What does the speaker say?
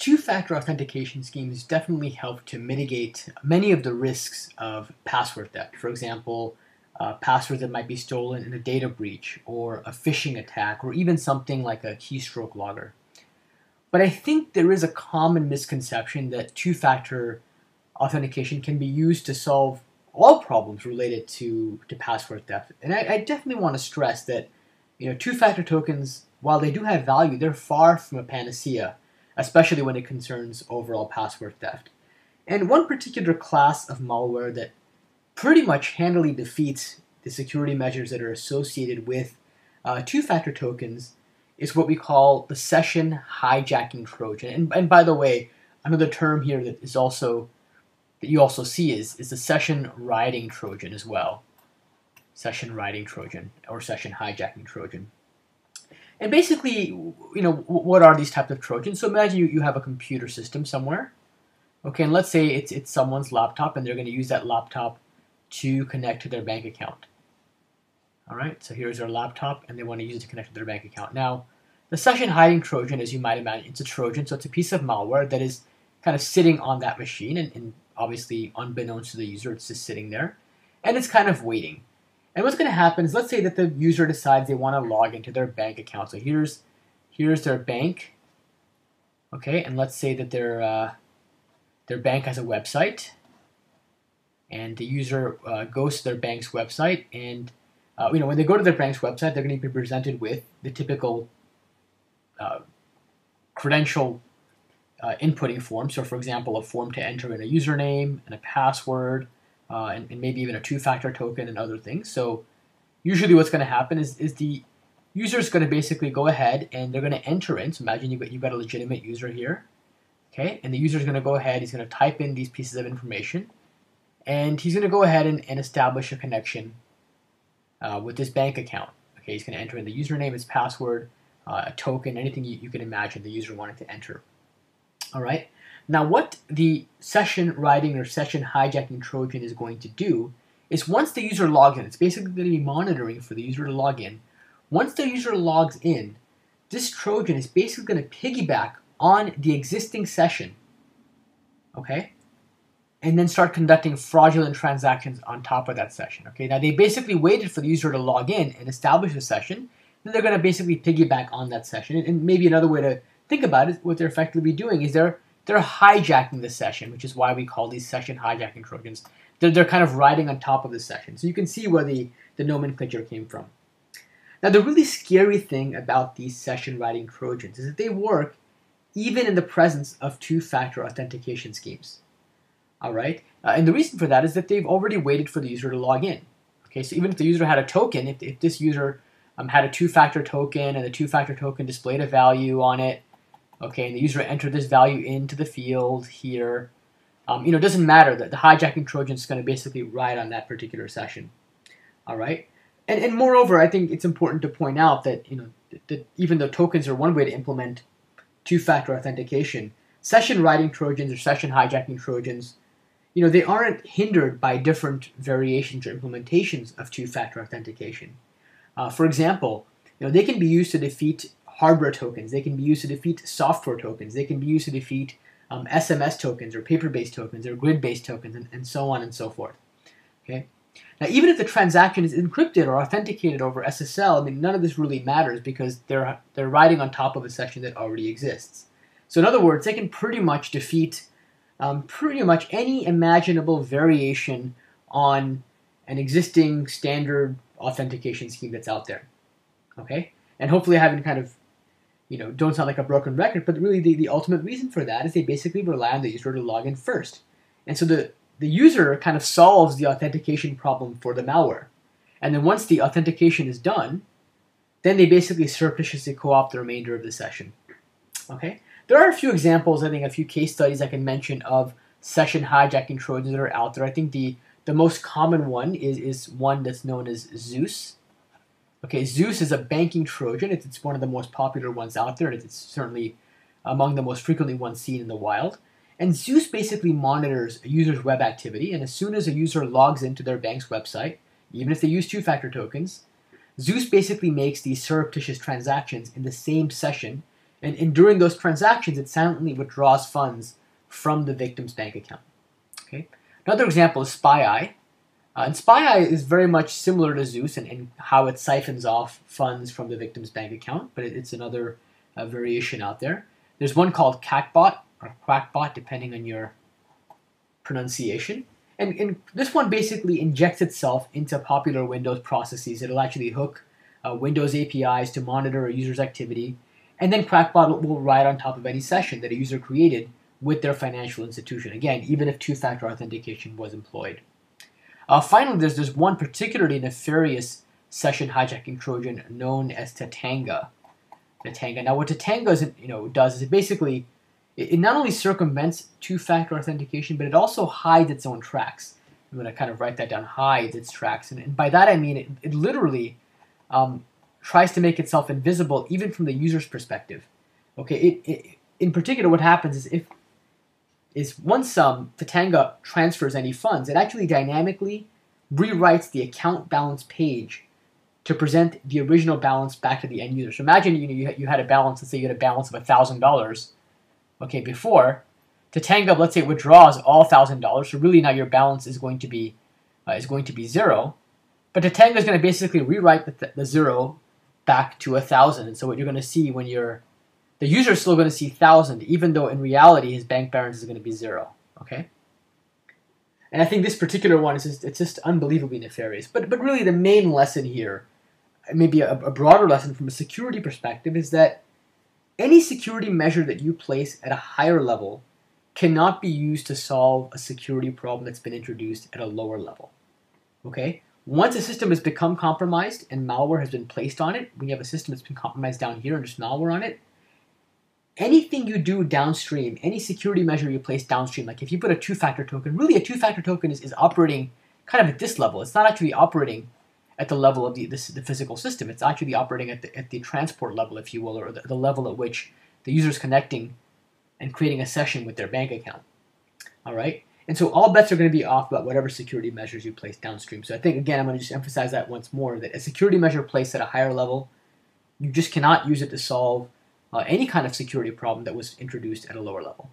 two-factor authentication schemes definitely help to mitigate many of the risks of password theft. For example, uh, passwords that might be stolen in a data breach or a phishing attack or even something like a keystroke logger. But I think there is a common misconception that two-factor authentication can be used to solve all problems related to, to password theft. And I, I definitely want to stress that you know two-factor tokens, while they do have value, they're far from a panacea, especially when it concerns overall password theft. And one particular class of malware that pretty much handily defeats the security measures that are associated with uh, two-factor tokens is what we call the session hijacking Trojan. And, and by the way, another term here that is also that you also see is, is the session riding Trojan as well. Session riding Trojan or session hijacking Trojan. And basically, you know, what are these types of Trojans? So imagine you, you have a computer system somewhere. Okay, and let's say it's, it's someone's laptop and they're going to use that laptop to connect to their bank account. All right, so here's their laptop and they want to use it to connect to their bank account. Now, the session hiding Trojan, as you might imagine, it's a Trojan, so it's a piece of malware that is kind of sitting on that machine and, and obviously unbeknownst to the user, it's just sitting there, and it's kind of waiting. And what's going to happen is, let's say that the user decides they want to log into their bank account. So here's here's their bank, okay, and let's say that their uh, their bank has a website, and the user uh, goes to their bank's website, and uh, you know when they go to their bank's website, they're going to be presented with the typical uh, credential uh, inputting form. So, for example, a form to enter in a username and a password, uh, and, and, maybe even a two-factor token and other things. So, usually, what's going to happen is is the user is going to basically go ahead and they're going to enter in. So, imagine you've got, you've got a legitimate user here, okay, and the user is going to go ahead. He's going to type in these pieces of information, and he's going to go ahead and, and establish a connection uh, with this bank account. Okay, he's going to enter in the username, his password, uh, a token, anything you, you can imagine the user wanting to enter. All right. Now, what the session riding or session hijacking Trojan is going to do is once the user logs in, it's basically going to be monitoring for the user to log in. Once the user logs in, this Trojan is basically going to piggyback on the existing session, okay, and then start conducting fraudulent transactions on top of that session. Okay, now they basically waited for the user to log in and establish a session, then they're going to basically piggyback on that session. And maybe another way to think about it, what they're effectively doing is they're they're hijacking the session, which is why we call these session hijacking Trojans. They're, they're kind of riding on top of the session. So you can see where the, the nomenclature came from. Now, the really scary thing about these session riding Trojans is that they work even in the presence of two-factor authentication schemes. All right, uh, and the reason for that is that they've already waited for the user to log in. Okay, so even if the user had a token, if, if this user um, had a two-factor token and the two-factor token displayed a value on it, Okay, and the user entered this value into the field here. Um, you know, it doesn't matter that the hijacking Trojan is going to basically ride on that particular session. All right, and and moreover, I think it's important to point out that you know that even though tokens are one way to implement two-factor authentication, session riding Trojans or session hijacking Trojans, you know, they aren't hindered by different variations or implementations of two-factor authentication. Uh, for example, you know, they can be used to defeat hardware tokens. They can be used to defeat software tokens. They can be used to defeat um, SMS tokens or paper-based tokens or grid-based tokens and, and so on and so forth. Okay. Now, even if the transaction is encrypted or authenticated over SSL, I mean, none of this really matters because they're they're riding on top of a session that already exists. So, in other words, they can pretty much defeat um, pretty much any imaginable variation on an existing standard authentication scheme that's out there. Okay, and hopefully, I haven't kind of you know, don't sound like a broken record, but really the, the ultimate reason for that is they basically rely on the user to log in first. And so the, the user kind of solves the authentication problem for the malware. And then once the authentication is done, then they basically surreptitiously co-opt the remainder of the session. Okay? There are a few examples, I think a few case studies I can mention of session hijacking trojans that are out there. I think the, the most common one is, is one that's known as Zeus. Okay, Zeus is a banking Trojan. It's, it's one of the most popular ones out there. And it's certainly among the most frequently ones seen in the wild. And Zeus basically monitors a user's web activity, and as soon as a user logs into their bank's website, even if they use two-factor tokens, Zeus basically makes these surreptitious transactions in the same session And, and during those transactions, it silently withdraws funds from the victim's bank account. Okay. Another example is SpyEye. Uh, and SpyEye is very much similar to Zeus in, in, how it siphons off funds from the victim's bank account, but it, it's another uh, variation out there. There's one called QakBot or QuackBot, depending on your pronunciation. And, and this one basically injects itself into popular Windows processes. It'll actually hook uh, Windows APIs to monitor a user's activity, and then QuackBot will ride on top of any session that a user created with their financial institution. Again, even if two-factor authentication was employed. Uh, finally, there's, there's one particularly nefarious session hijacking Trojan known as Tatanga. Tatanga. Now, what Tatanga is, you know, does is it basically it, it not only circumvents two-factor authentication, but it also hides its own tracks. I'm going to kind of write that down. Hides its tracks, and, and by that I mean it, it literally um, tries to make itself invisible even from the user's perspective. Okay, it, it, in particular, what happens is if is once um, Tatanga transfers any funds, it actually dynamically rewrites the account balance page to present the original balance back to the end user. So imagine you know, you, had a balance, let's say you had a balance of $1,000, okay, before. Tatanga, let's say, withdraws all $1,000, so really now your balance is going to be, uh, is going to be zero. But Tatanga is going to basically rewrite the, th- the zero back to a thousand. And so what you're going to see when you're the user is still going to see thousand, even though in reality his bank balance is going to be zero. Okay. And I think this particular one is just, it's just unbelievably nefarious. But but really the main lesson here, maybe a, a broader lesson from a security perspective, is that any security measure that you place at a higher level cannot be used to solve a security problem that's been introduced at a lower level. Okay? Once a system has become compromised and malware has been placed on it, when you have a system that's been compromised down here and there's malware on it, anything you do downstream, any security measure you place downstream, like if you put a two-factor token, really a two-factor token is, is operating kind of at this level. It's not actually operating at the level of the, the, physical system. It's actually operating at the, at the transport level, if you will, or the, the level at which the user is connecting and creating a session with their bank account. All right? And so all bets are going to be off about whatever security measures you place downstream. So I think, again, I'm going to just emphasize that once more that a security measure placed at a higher level, you just cannot use it to solve Uh, any kind of security problem that was introduced at a lower level.